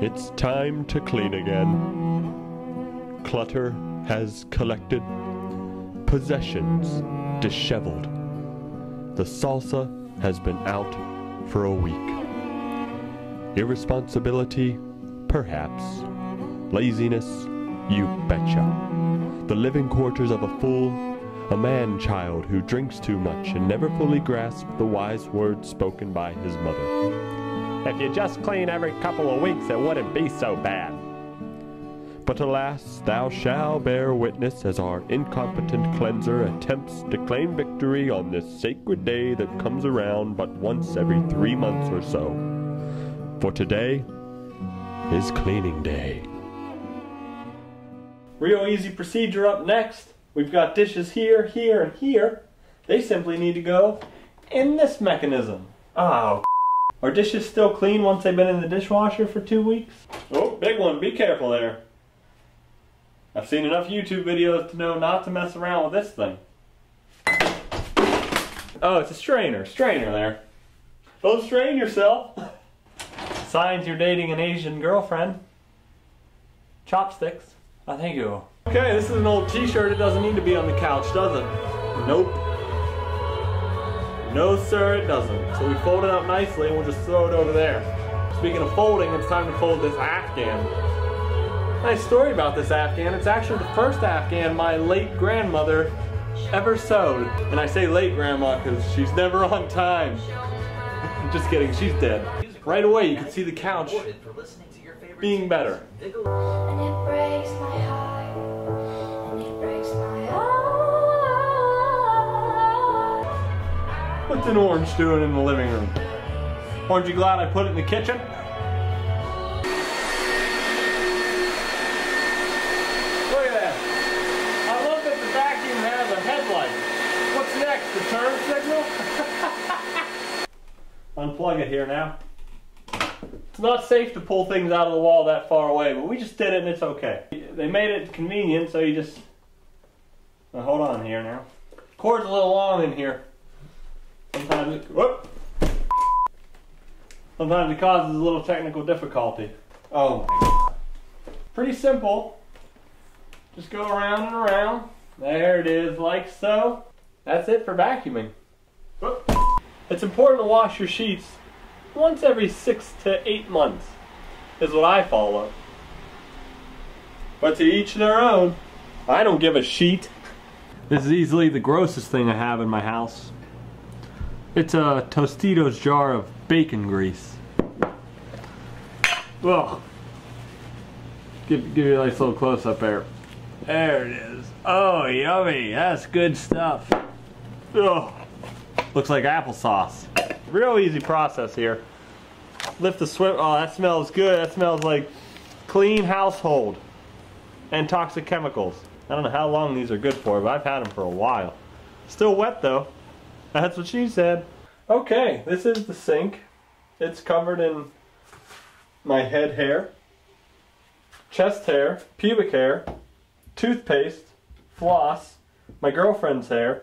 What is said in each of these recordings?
It's time to clean again. Clutter has collected, possessions disheveled. The salsa has been out for a week. Irresponsibility, perhaps. Laziness, you betcha. The living quarters of a fool, a man child who drinks too much and never fully grasps the wise words spoken by his mother. If you just clean every couple of weeks, it wouldn't be so bad. But alas, thou shalt bear witness as our incompetent cleanser attempts to claim victory on this sacred day that comes around but once every three months or so. For today is cleaning day. Real easy procedure up next. We've got dishes here, here, and here. They simply need to go in this mechanism. Oh, are dishes still clean once they've been in the dishwasher for two weeks? Oh, big one. Be careful there. I've seen enough YouTube videos to know not to mess around with this thing. Oh, it's a strainer. Strainer there. Don't strain yourself. Signs you're dating an Asian girlfriend. Chopsticks. I thank you. Okay, this is an old t-shirt. It doesn't need to be on the couch, does it? Nope. No, sir, it doesn't. So we fold it up nicely and we'll just throw it over there. Speaking of folding, it's time to fold this Afghan. Nice story about this Afghan. It's actually the first Afghan my late grandmother ever sewed. And I say late grandma because she's never on time. Just kidding, she's dead. Right away, you can see the couch being better. What's an orange doing in the living room? Aren't you glad I put it in the kitchen? Look at that. I love that the vacuum has a headlight. What's next? The turn signal? Unplug it here now. It's not safe to pull things out of the wall that far away, but we just did it and it's okay. They made it convenient, so you just... Now hold on here now. Cord's a little long in here. Sometimes it, whoop. Sometimes it causes a little technical difficulty. Oh my god. Pretty simple. Just go around and around. There it is, like so. That's it for vacuuming. Whoop. It's important to wash your sheets once every six to eight months, is what I follow. But to each their own. I don't give a sheet. This is easily the grossest thing I have in my house. It's a Tostitos jar of bacon grease. Well, Give, give you a nice little close up there. There it is. Oh, yummy. That's good stuff. Ugh. Looks like applesauce. Real easy process here. Lift the swim. Oh, that smells good. That smells like clean household and toxic chemicals. I don't know how long these are good for, but I've had them for a while. Still wet though. That's what she said. Okay, this is the sink. It's covered in my head hair, chest hair, pubic hair, toothpaste, floss, my girlfriend's hair.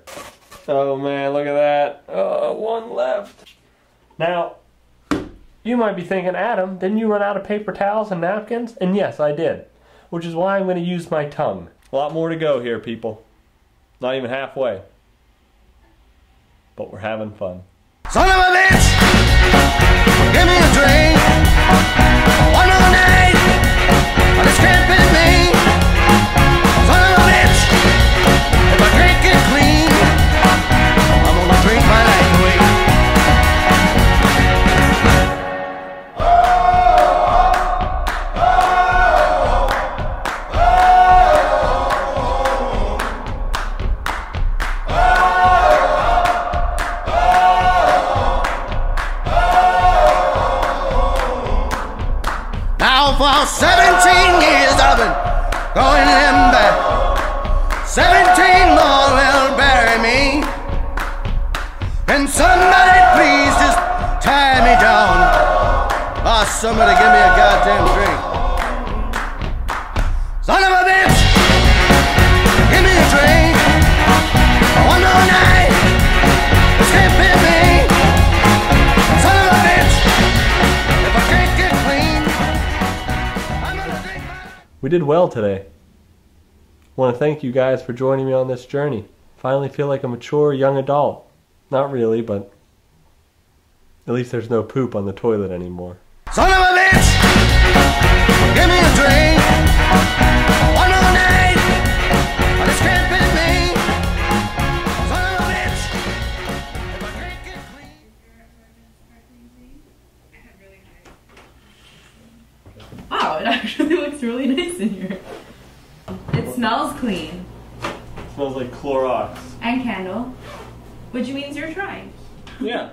Oh man, look at that. Oh, one left. Now, you might be thinking, Adam, didn't you run out of paper towels and napkins? And yes, I did. Which is why I'm going to use my tongue. A lot more to go here, people. Not even halfway. But we're having fun. Son of a bitch! Give me a drink! For 17 years I've been going them back. 17 more will bury me. Can somebody please just tie me down? Oh, somebody give me a goddamn drink. Son of a bitch! We did well today. I want to thank you guys for joining me on this journey. Finally feel like a mature young adult. Not really, but at least there's no poop on the toilet anymore. Son of a bitch! Give me a drink! Looks really nice in here. It smells clean. smells like Clorox. And candle. Which means you're trying. Yeah.